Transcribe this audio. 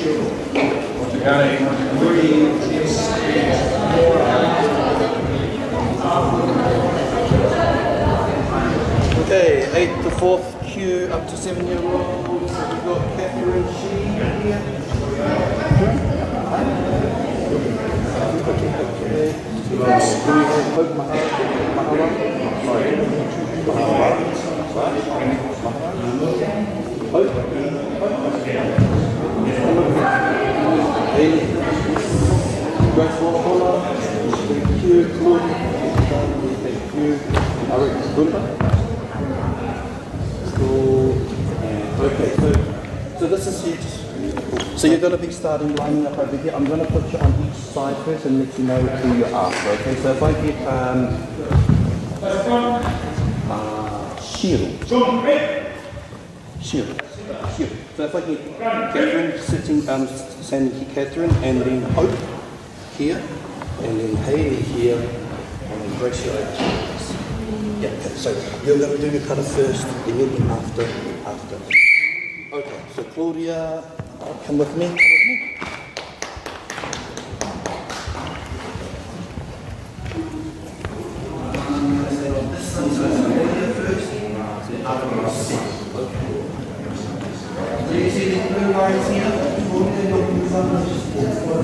Okay, eight to fourth kyu up to seven year olds. We've got Catherine Shee here. Okay. Do we have Hope Mahara? So, so this is it. So you're going to be starting lining up over here. I'm going to put you on each side first and let you know who you're. Okay, so if I get um, uh, Shiru. Shiru. Shiru. Get Catherine sitting, um, standing here, Catherine, and then Hope here, and then Hayley here, and then here. Yeah, okay, so you're going to do a kata first, then you'll be after, after. Okay, so Claudia, come with me, come with me. Do you see the blue lines here? Claudia, your blue lines,